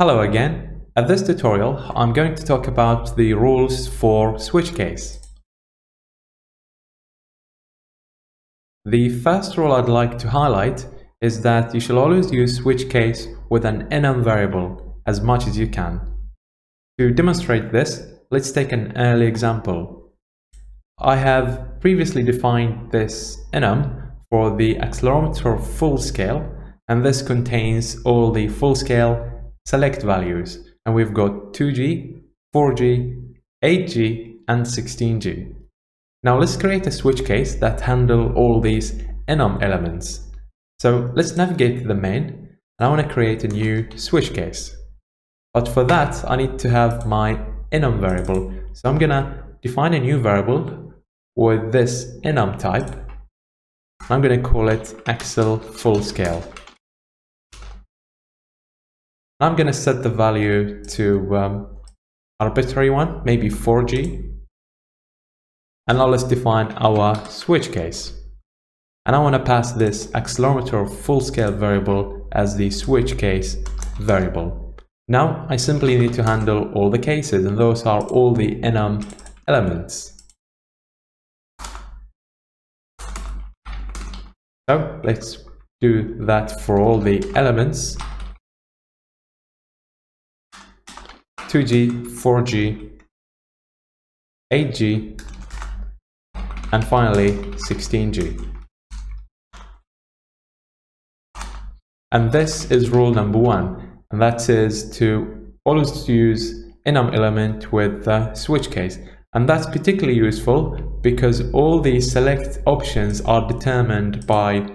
Hello again. At this tutorial, I'm going to talk about the rules for switch case. The first rule I'd like to highlight is that you shall always use switch case with an enum variable as much as you can. To demonstrate this, let's take an early example. I have previously defined this enum for the accelerometer full scale and this contains all the full scale select values and we've got 2G, 4G, 8G and 16G. Now let's create a switch case that handle all these enum elements. So let's navigate to the main and I want to create a new switch case. But for that I need to have my enum variable. So I'm gonna define a new variable with this enum type. I'm gonna call it accel full scale. I'm going to set the value to um, arbitrary one, maybe 4G. And now let's define our switch case. And I want to pass this accelerometer full scale variable as the switch case variable. Now I simply need to handle all the cases and those are all the enum elements. So let's do that for all the elements 2G, 4G, 8G, and finally 16G. And this is rule number one, and that is to always use enum element with the switch case. And that's particularly useful because all the select options are determined by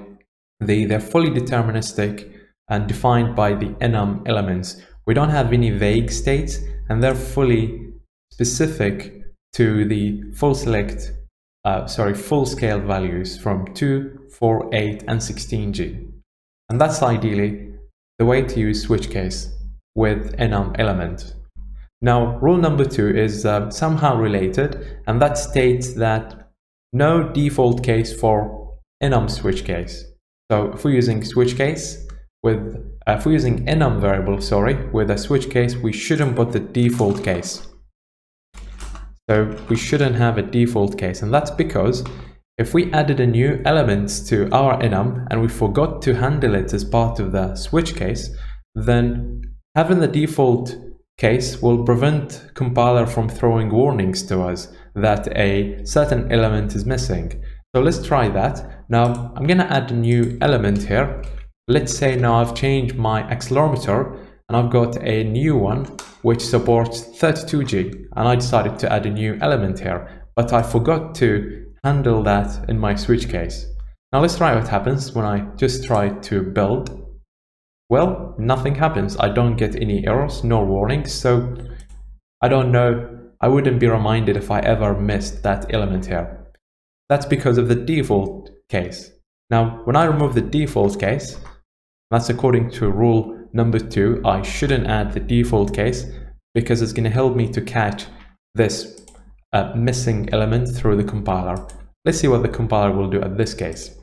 the, they're fully deterministic and defined by the enum elements, we don't have any vague states and they're fully specific to the full select, uh, sorry, full scale values from 2, 4, 8 and 16G. And that's ideally the way to use switch case with enum element. Now, rule number two is uh, somehow related, and that states that no default case for enum switch case. So if we're using switch case with uh, if we're using enum variable, sorry, with a switch case, we shouldn't put the default case. So we shouldn't have a default case, and that's because if we added a new element to our enum and we forgot to handle it as part of the switch case, then having the default case will prevent compiler from throwing warnings to us that a certain element is missing. So let's try that. Now I'm going to add a new element here Let's say now I've changed my accelerometer and I've got a new one which supports 32G and I decided to add a new element here, but I forgot to handle that in my switch case. Now let's try what happens when I just try to build. Well, nothing happens. I don't get any errors, no warnings, so I don't know. I wouldn't be reminded if I ever missed that element here. That's because of the default case. Now, when I remove the default case, that's according to rule number two. I shouldn't add the default case because it's going to help me to catch this uh, missing element through the compiler. Let's see what the compiler will do at this case.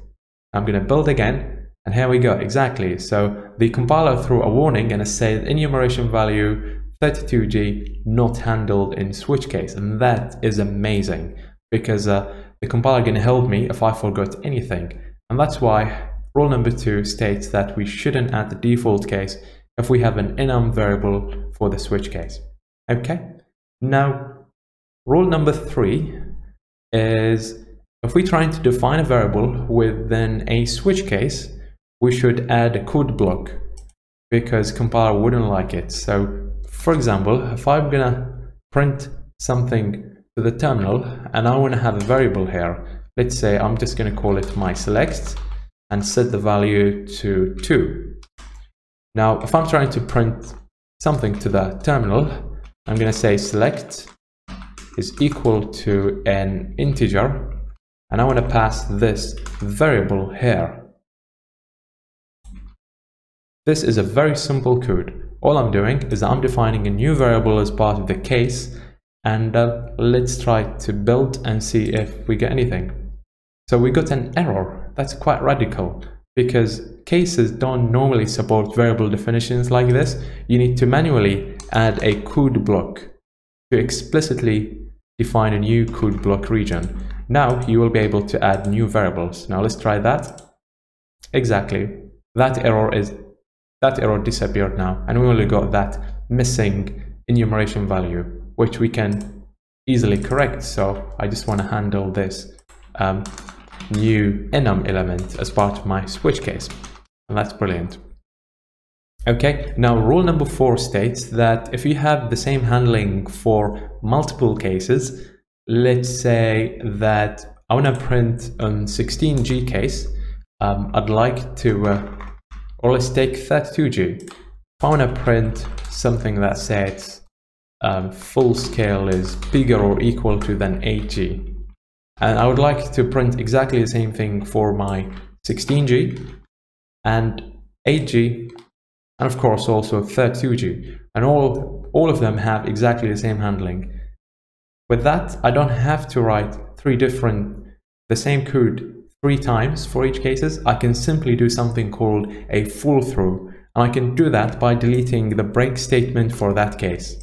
I'm going to build again and here we go exactly. So the compiler threw a warning and it said enumeration value 32G not handled in switch case and that is amazing because uh, the compiler going to help me if I forgot anything and that's why Rule number two states that we shouldn't add the default case if we have an enum variable for the switch case. Okay, now rule number three is if we're trying to define a variable within a switch case, we should add a code block because compiler wouldn't like it. So for example, if I'm gonna print something to the terminal and I want to have a variable here, let's say I'm just to call it my select and set the value to 2. Now, if I'm trying to print something to the terminal, I'm going to say select is equal to an integer, and I want to pass this variable here. This is a very simple code. All I'm doing is I'm defining a new variable as part of the case, and uh, let's try to build and see if we get anything. So we got an error. That's quite radical. because cases don't normally support variable definitions like this, you need to manually add a code block to explicitly define a new code block region. Now you will be able to add new variables. Now let's try that. Exactly. That error is that error disappeared now and we only got that missing enumeration value which we can easily correct. So I just want to handle this um, new enum element as part of my switch case. And that's brilliant. Okay, now rule number four states that if you have the same handling for multiple cases, let's say that I want to print on 16G case, um, I'd like to, uh, or let's take 32G. If I want to print something that says um, full scale is bigger or equal to than 8G, and I would like to print exactly the same thing for my 16G and 8G and of course also 32G and all, all of them have exactly the same handling. With that, I don't have to write three different, the same code three times for each cases. I can simply do something called a fall through and I can do that by deleting the break statement for that case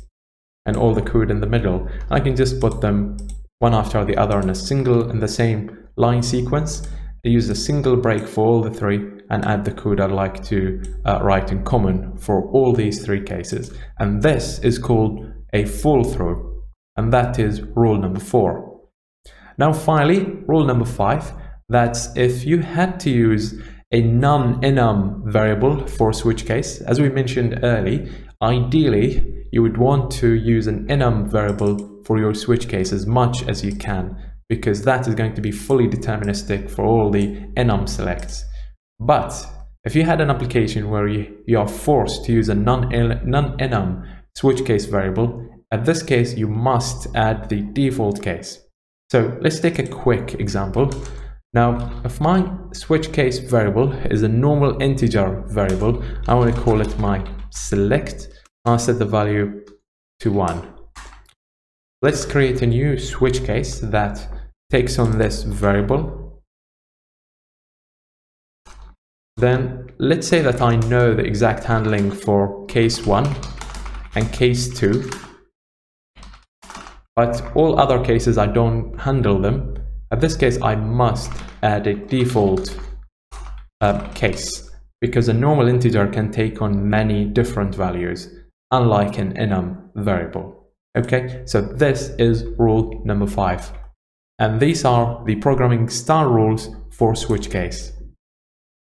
and all the code in the middle. I can just put them one after the other in a single in the same line sequence. I use a single break for all the three and add the code I'd like to uh, write in common for all these three cases. And this is called a fall through. And that is rule number four. Now finally, rule number five, that's if you had to use a non-enum variable for switch case, as we mentioned early, ideally you would want to use an enum variable for your switch case as much as you can because that is going to be fully deterministic for all the enum selects. But if you had an application where you, you are forced to use a non-enum switch case variable, at this case you must add the default case. So let's take a quick example. Now, if my switch case variable is a normal integer variable, I want to call it my select. I'll set the value to 1. Let's create a new switch case that takes on this variable. Then let's say that I know the exact handling for case 1 and case 2. But all other cases I don't handle them. At this case I must add a default uh, case because a normal integer can take on many different values unlike an enum variable. Okay, so this is rule number five. And these are the programming style rules for switch case.